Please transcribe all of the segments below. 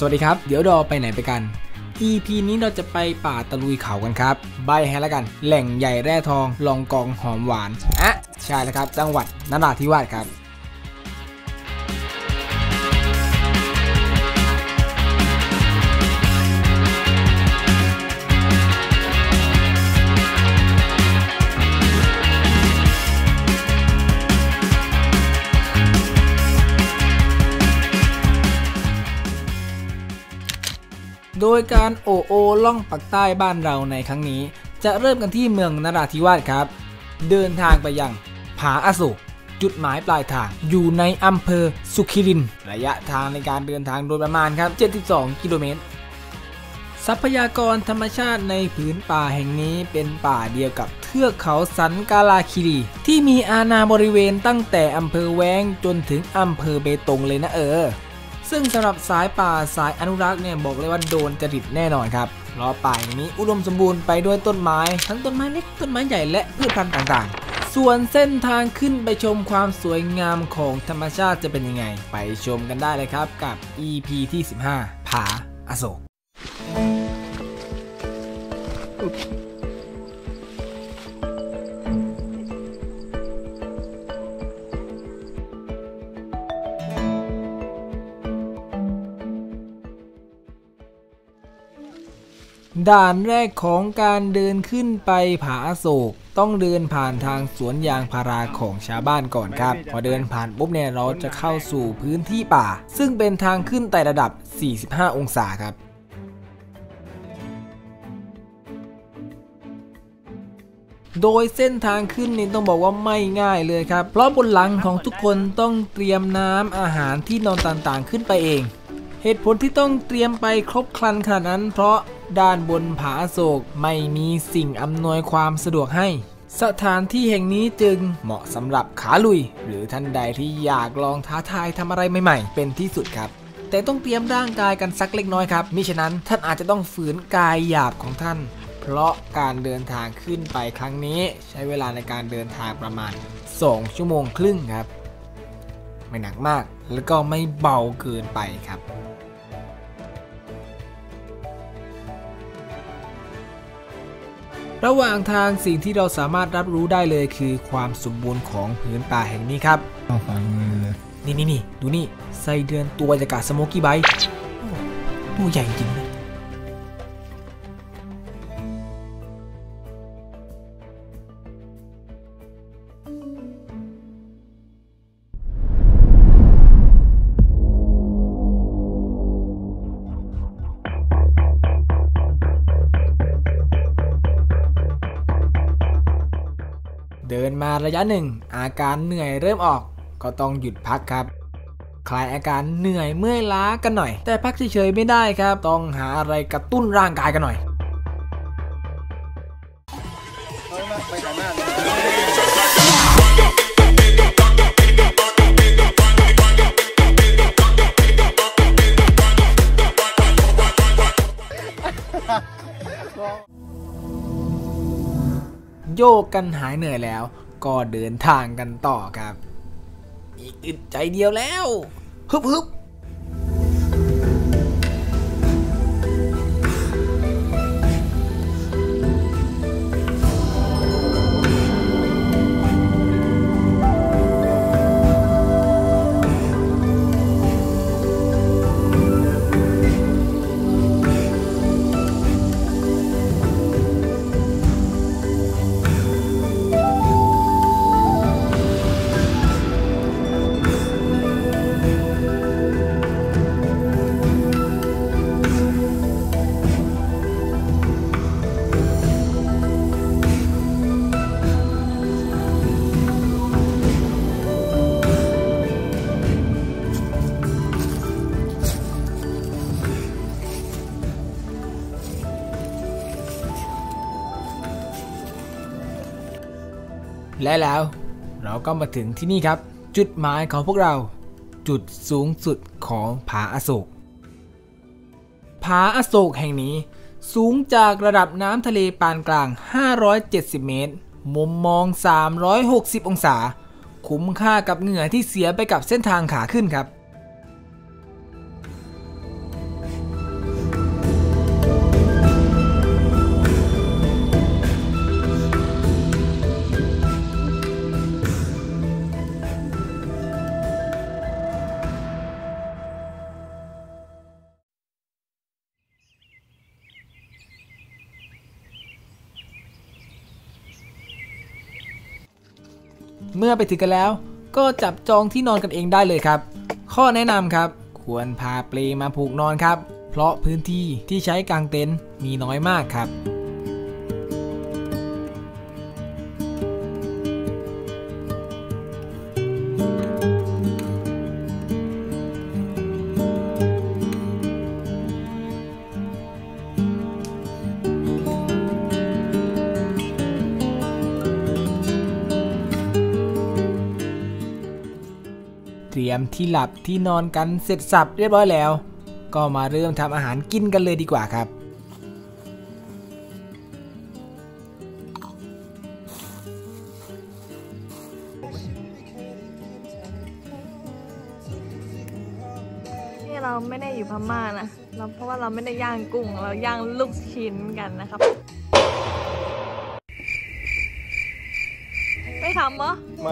สวัสดีครับ เดี๋ยวดอไปไหนไปกัน EP นี้เราจะไปป่าตะลุยเขากันครับ ใบให้แล้วกัน แหล่งใหญ่แร่ทอง ลองกองหอมหวาน อะ ใช่แล้วครับ จังหวัดนราธิวาสครับ โดยการโอโอล่องปักใต้บ้านเราในครั้งนี้ จะเริ่มกันที่เมืองนราธิวาสครับ เดินทางไปยังผาอโศกจุดหมายปลายทางอยู่ในอำเภอสุขิริน ระยะทางในการเดินทางโดยประมาณครับ 72 กิโลเมตร ทรัพยากรธรรมชาติในผืนป่าแห่งนี้เป็นป่าเดียวกับเทือกเขาสันกาลาคิรี ที่มีอาณาบริเวณตั้งแต่อำเภอแวงจนถึงอำเภอเบตงเลยนะเออ ซึ่งสำหรับสายป่าสายอนุรักษ์เนี่ยบอกเลยว่าโดนจริตแน่นอนครับเพราะป่าแห่างนี้อุดมสมบูรณ์ไปด้วยต้นไม้ ทั้งต้นไม้เล็กต้นไม้ใหญ่และพืชพันธุ์ต่างๆ ส่วนเส้นทางขึ้นไปชมความสวยงามของธรรมชาติจะเป็นยังไง ไปชมกันได้เลยครับกับ EP ที่ 15 ผาอโศก ด่านแรกของการเดินขึ้นไปผาโศก ต้องเดินผ่านทางสวนยางพาราของชาวบ้านก่อนครับ พอเดินผ่านปุ๊บเนี่ยเราจะเข้าสู่พื้นที่ป่า ซึ่งเป็นทางขึ้นไต่ระดับ 45 องศาครับโดยเส้นทางขึ้นนี่ต้องบอกว่าไม่ง่ายเลยครับ เพราะบนหลังของทุกคนต้องเตรียมน้ำอาหารที่นอนต่างๆขึ้นไปเอง เหตุผลที่ต้องเตรียมไปครบครันขนาดนั้น เพราะ ด้านบนผาโศกไม่มีสิ่งอำนวยความสะดวกให้ สถานที่แห่งนี้จึงเหมาะสำหรับขาลุย หรือท่านใดที่อยากลองท้าทายทำอะไรใหม่ๆ เป็นที่สุดครับ แต่ต้องเตรียมร่างกายกันสักเล็กน้อยครับมิฉะนั้นท่านอาจจะต้องฝืนกายหยาบของท่าน เพราะการเดินทางขึ้นไปครั้งนี้ ใช้เวลาในการเดินทางประมาณ 2 ชั่วโมงครึ่งครับ ไม่หนักมากแล้วก็ไม่เบาเกินไปครับ ระหว่างทางสิ่งที่เราสามารถรับรู้ได้เลยคือความสมบูรณ์ของผืนป่าแห่งนี้ครับเอาขวามือเลยนี่นี่นี่ดูนี่ไส้เดือนตัวจากาสโมกี้ไบต์ตัวใหญ่จริงนะ เดินมาระยะหนึ่ง อาการเหนื่อยเริ่มออก ก็ต้องหยุดพักครับ คลายอาการเหนื่อยเมื่อยล้ากันหน่อย แต่พักเฉยๆไม่ได้ครับ ต้องหาอะไรกระตุ้นร่างกายกันหน่อย โยกกันหายเหนื่อยแล้ว ก็เดินทางกันต่อครับ อีกอึดใจเดียวแล้วฮึบฮึบ และแล้วเราก็มาถึงที่นี่ครับ จุดหมายของพวกเรา จุดสูงสุดของผาอโศก ผาอโศกแห่งนี้สูงจากระดับน้ำทะเลปานกลาง 570 เมตร มุมมอง 360 องศา คุ้มค่ากับเหงื่อที่เสียไปกับเส้นทางขาขึ้นครับ เมื่อไปถึงกันแล้ว ก็จับจองที่นอนกันเองได้เลยครับ ข้อแนะนำครับ ควรพาเปลมาผูกนอนครับ เพราะพื้นที่ที่ใช้กางเต็นท์มีน้อยมากครับ รียมที่หลับที่นอนกันเสร็จสับเรียบร้อยแล้ว ก็มาเริ่มทำอาหารกินกันเลยดีกว่าครับ นี่เราไม่ได้อยู่พม่านะเราเพราะว่าเราไม่ได้ย่างกุ้ง เราย่างลูกชิ้นกันนะครับ ไม่ทำเหรอม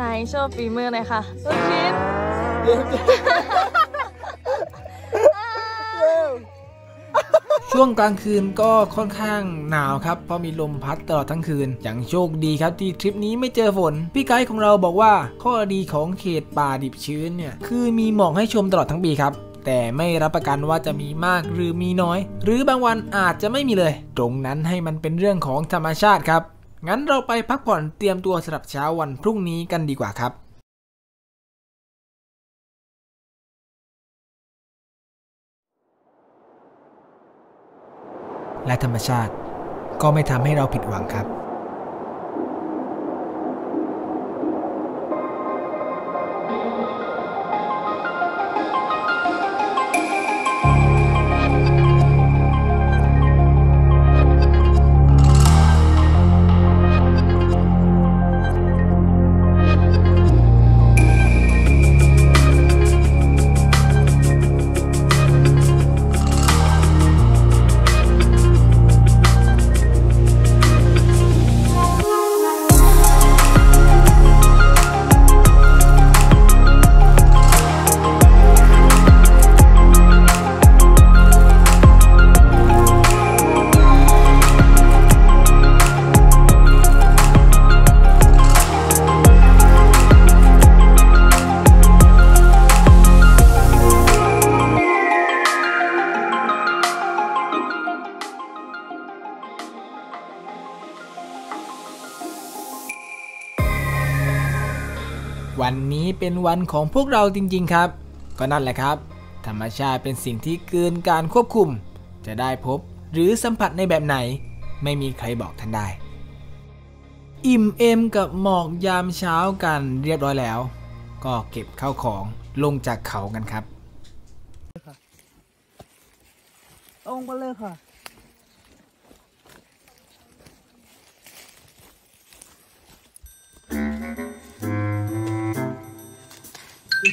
าไหนโชว์ฝีมือหน่อยค่ะลูกชิ้นช่วงกลางคืนก็ค่อนข้างหนาวครับ เพราะมีลมพัดตลอดทั้งคืน อย่างโชคดีครับที่ทริปนี้ไม่เจอฝน พี่ไกด์ของเราบอกว่าข้อดีของเขตป่าดิบชื้นเนี่ยคือมีหมอกให้ชมตลอดทั้งปีครับ แต่ไม่รับประกันว่าจะมีมากหรือมีน้อย หรือบางวันอาจจะไม่มีเลย ตรงนั้นให้มันเป็นเรื่องของธรรมชาติครับ งั้นเราไปพักผ่อนเตรียมตัวสำหรับเช้าวันพรุ่งนี้กันดีกว่าครับและธรรมชาติก็ไม่ทำให้เราผิดหวังครับ วันนี้เป็นวันของพวกเราจริงๆครับ ก็นั่นแหละครับ ธรรมชาติเป็นสิ่งที่เกินการควบคุม จะได้พบหรือสัมผัสในแบบไหน ไม่มีใครบอกท่านได้ อิ่มเอมกับหมอกยามเช้ากันเรียบร้อยแล้ว ก็เก็บข้าวของลงจากเขากันครับตรงไปเลยค่ะ ผา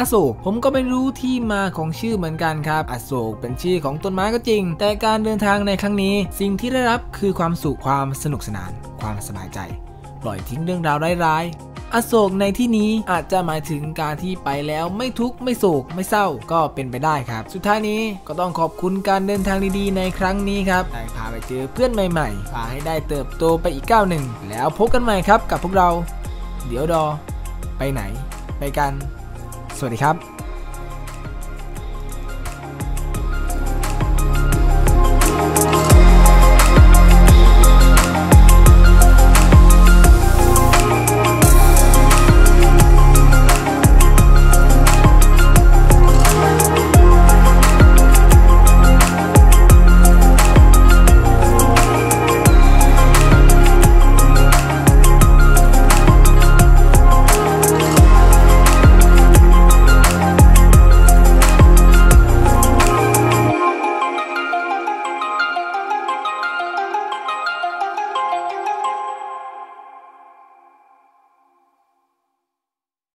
อโศกผมก็ไม่รู้ที่มาของชื่อเหมือนกันครับ อโศกเป็นชื่อของต้นไม้ก็จริง แต่การเดินทางในครั้งนี้ สิ่งที่ได้รับคือความสุขความสนุกสนาน ความสบายใจ ปล่อยทิ้งเรื่องราวร้ายๆ อโศกในที่นี้อาจจะหมายถึงการที่ไปแล้วไม่ทุกข์ไม่โศกไม่เศร้าก็เป็นไปได้ครับ สุดท้ายนี้ก็ต้องขอบคุณการเดินทางดีๆในครั้งนี้ครับได้พาไปเจอเพื่อนใหม่ๆพาให้ได้เติบโตไปอีกก้าวหนึ่งแล้วพบกันใหม่ครับกับพวกเรา เดี๋ยวดอ ไปไหน ไปกัน สวัสดีครับ